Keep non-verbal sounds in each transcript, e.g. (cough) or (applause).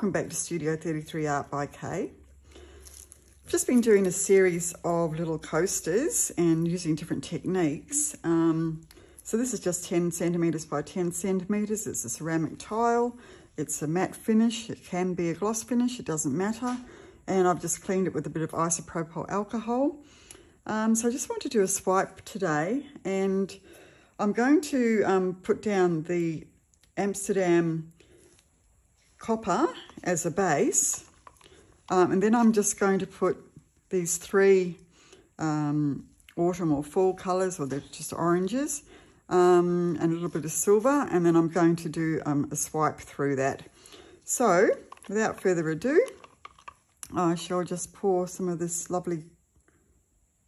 welcome back to Studio 33 Art by Kay. I've just been doing a series of little coasters and using different techniques. Um, so this is just 10 centimetres by 10 centimetres. It's a ceramic tile. It's a matte finish. It can be a gloss finish. It doesn't matter. And I've just cleaned it with a bit of isopropyl alcohol. Um, so I just want to do a swipe today and I'm going to um, put down the Amsterdam copper as a base. Um, and then I'm just going to put these three um, autumn or fall colours, or they're just oranges, um, and a little bit of silver. And then I'm going to do um, a swipe through that. So, without further ado, I shall just pour some of this lovely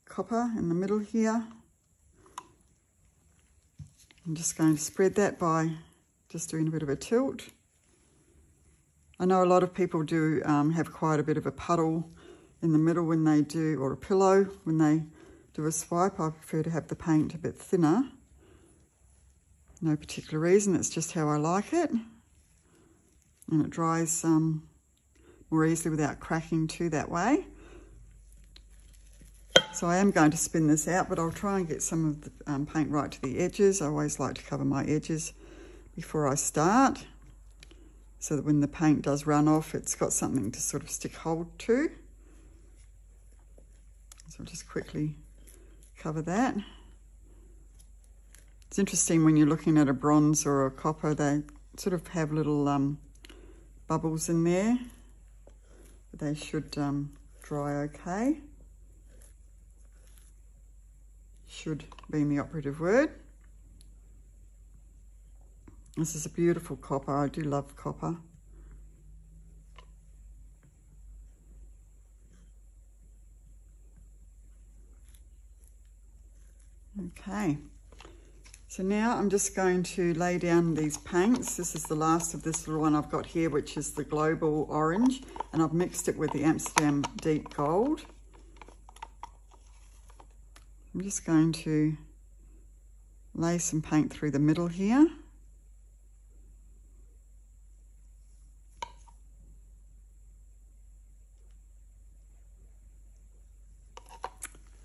copper in the middle here. I'm just going to spread that by just doing a bit of a tilt. I know a lot of people do um, have quite a bit of a puddle in the middle when they do, or a pillow when they do a swipe. I prefer to have the paint a bit thinner. No particular reason, it's just how I like it. And it dries um, more easily without cracking too that way. So I am going to spin this out, but I'll try and get some of the um, paint right to the edges. I always like to cover my edges before I start so that when the paint does run off, it's got something to sort of stick hold to. So I'll just quickly cover that. It's interesting when you're looking at a bronze or a copper, they sort of have little um, bubbles in there. They should um, dry okay. Should be the operative word. This is a beautiful copper. I do love copper. Okay. So now I'm just going to lay down these paints. This is the last of this little one I've got here, which is the Global Orange. And I've mixed it with the Amsterdam Deep Gold. I'm just going to lay some paint through the middle here.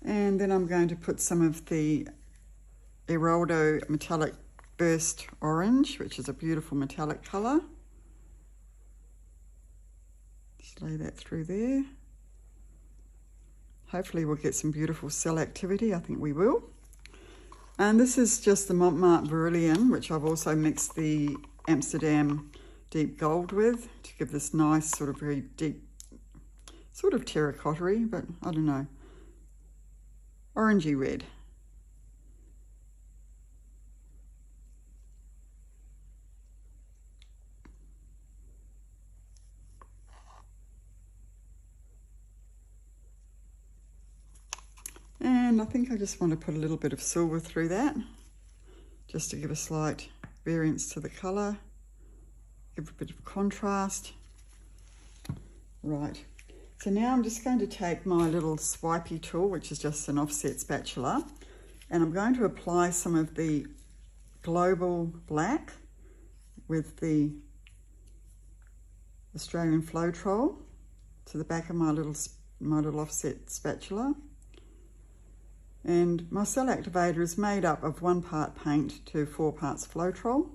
And then I'm going to put some of the Eraldo Metallic Burst Orange, which is a beautiful metallic colour. Just lay that through there. Hopefully we'll get some beautiful cell activity. I think we will. And this is just the Mont Marte Vermilion, which I've also mixed the Amsterdam Deep Gold with to give this nice sort of very deep, sort of terracotta but I don't know orangey red. And I think I just want to put a little bit of silver through that, just to give a slight variance to the colour, give a bit of contrast. Right, so now I'm just going to take my little swipey tool, which is just an offset spatula, and I'm going to apply some of the Global Black with the Australian Floetrol to the back of my little, my little offset spatula. And my cell activator is made up of one part paint to four parts Floetrol.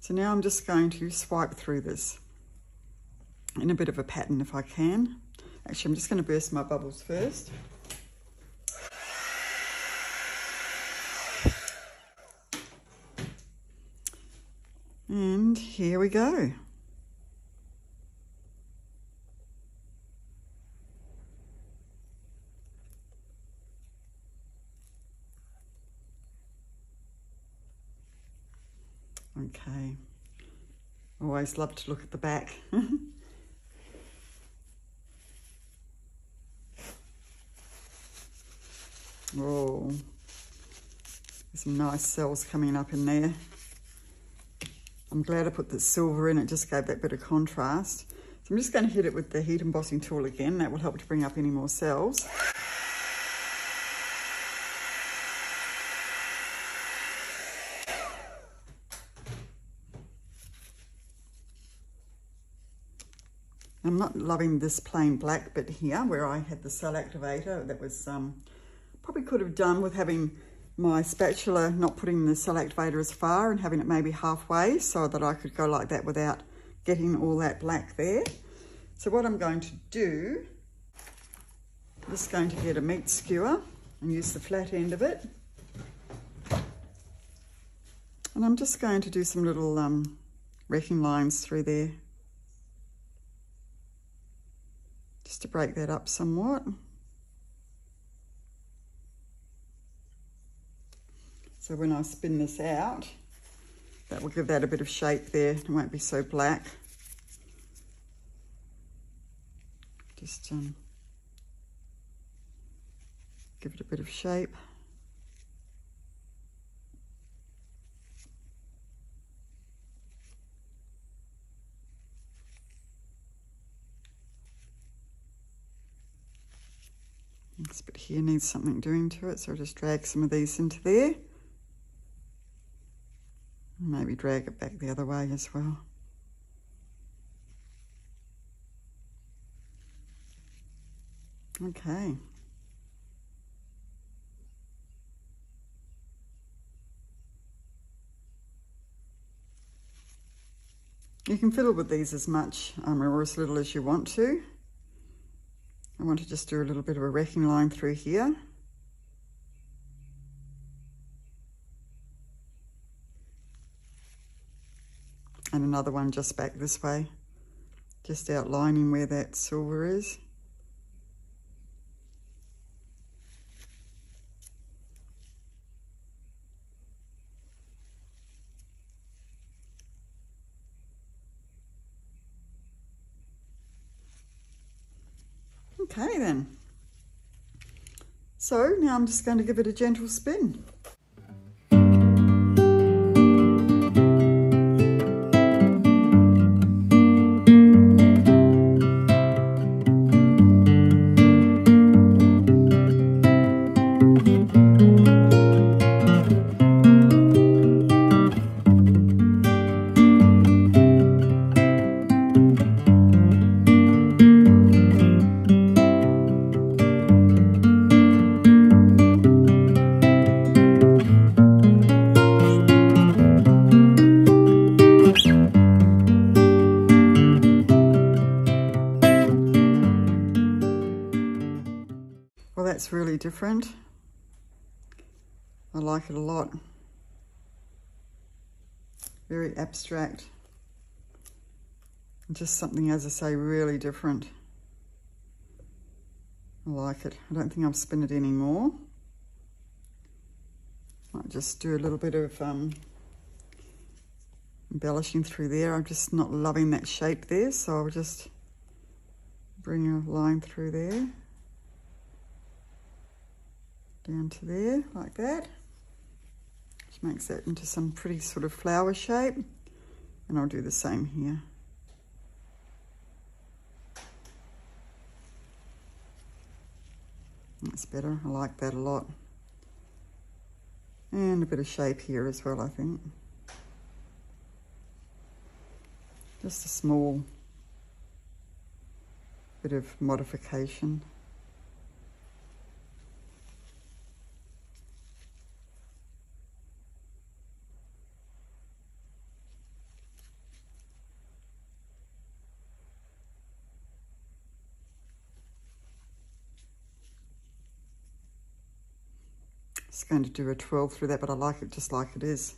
So now I'm just going to swipe through this in a bit of a pattern if I can. Actually, I'm just going to burst my bubbles first. And here we go. Okay. Always love to look at the back. (laughs) Oh, some nice cells coming up in there. I'm glad I put the silver in, it just gave that bit of contrast. So I'm just going to hit it with the heat embossing tool again. That will help to bring up any more cells. I'm not loving this plain black bit here where I had the cell activator that was um, probably could have done with having my spatula not putting the cell activator as far and having it maybe halfway so that I could go like that without getting all that black there. So what I'm going to do, I'm just going to get a meat skewer and use the flat end of it. And I'm just going to do some little um, wrecking lines through there. Just to break that up somewhat. So when I spin this out, that will give that a bit of shape there. It won't be so black. Just um, give it a bit of shape. This bit here needs something doing to it, so I'll just drag some of these into there. Maybe drag it back the other way as well. Okay. You can fiddle with these as much um, or as little as you want to. I want to just do a little bit of a wrecking line through here. And another one just back this way, just outlining where that silver is. Okay then. So now I'm just going to give it a gentle spin. Really different. I like it a lot. Very abstract. Just something, as I say, really different. I like it. I don't think I'll spin it anymore. Might just do a little bit of um, embellishing through there. I'm just not loving that shape there, so I'll just bring a line through there down to there like that. Which makes that into some pretty sort of flower shape. And I'll do the same here. That's better. I like that a lot. And a bit of shape here as well I think. Just a small bit of modification Going to do a 12 through that, but I like it just like it is.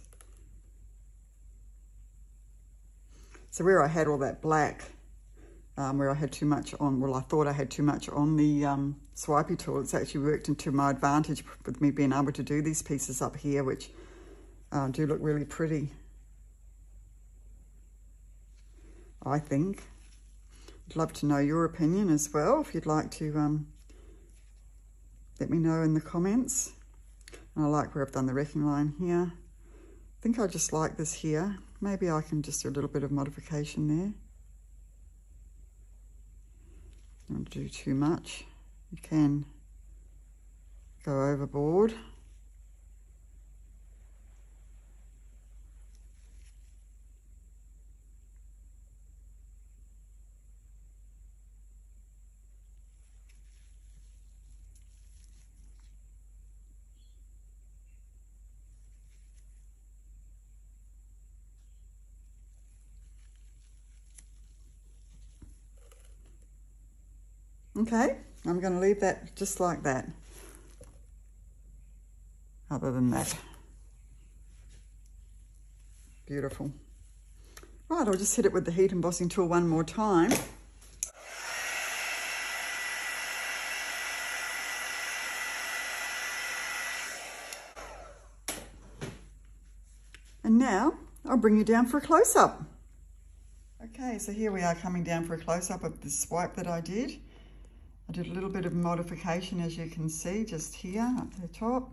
So where I had all that black, um, where I had too much on, well, I thought I had too much on the um, swipey tool. It's actually worked into my advantage with me being able to do these pieces up here, which uh, do look really pretty. I think. I'd love to know your opinion as well, if you'd like to um, let me know in the comments. And I like where I've done the wrecking line here. I think I just like this here. Maybe I can just do a little bit of modification there. Don't do too much. You can go overboard. Okay, I'm going to leave that just like that. Other than that. Beautiful. Right, I'll just hit it with the heat embossing tool one more time. And now I'll bring you down for a close-up. Okay, so here we are coming down for a close-up of the swipe that I did. I did a little bit of modification as you can see just here up the top.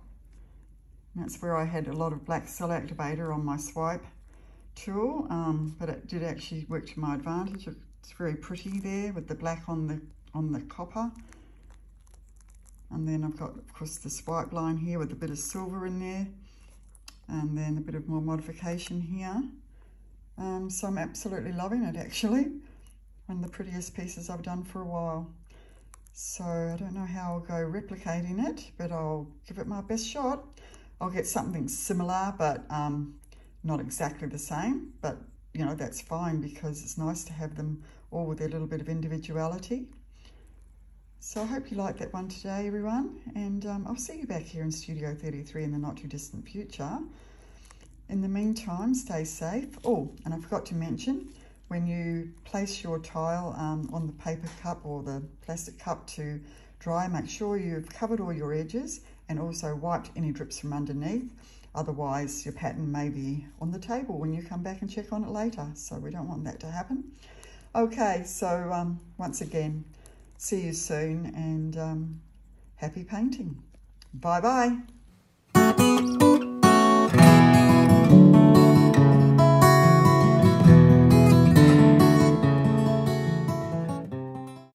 And that's where I had a lot of black cell activator on my swipe tool, um, but it did actually work to my advantage. It's very pretty there with the black on the on the copper. And then I've got, of course, the swipe line here with a bit of silver in there. And then a bit of more modification here. Um, so I'm absolutely loving it, actually. One of the prettiest pieces I've done for a while. So I don't know how I'll go replicating it, but I'll give it my best shot. I'll get something similar, but um, not exactly the same, but you know, that's fine because it's nice to have them all with their little bit of individuality. So I hope you liked that one today, everyone. And um, I'll see you back here in Studio 33 in the not too distant future. In the meantime, stay safe. Oh, and I forgot to mention, when you place your tile um, on the paper cup or the plastic cup to dry, make sure you've covered all your edges and also wiped any drips from underneath. Otherwise, your pattern may be on the table when you come back and check on it later. So we don't want that to happen. Okay, so um, once again, see you soon and um, happy painting. Bye-bye.